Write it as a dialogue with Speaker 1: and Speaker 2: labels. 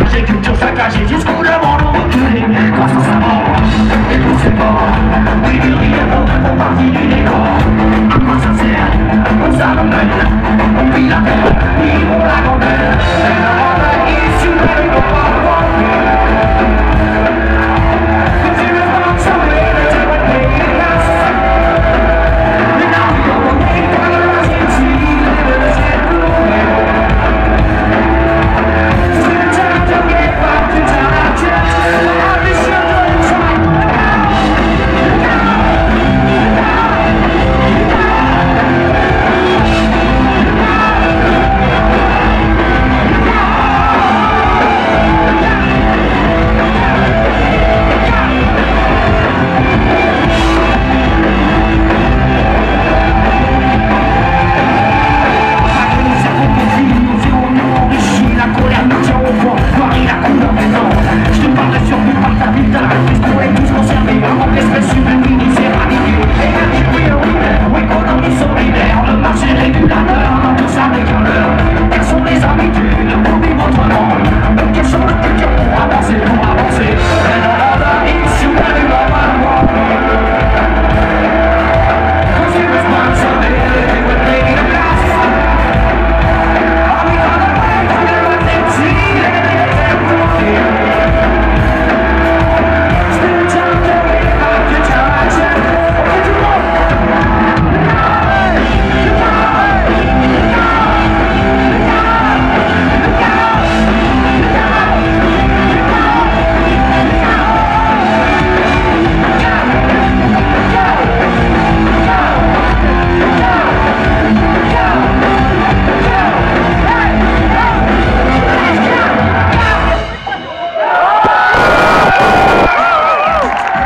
Speaker 1: E mi lascia invece che ciò sa che ci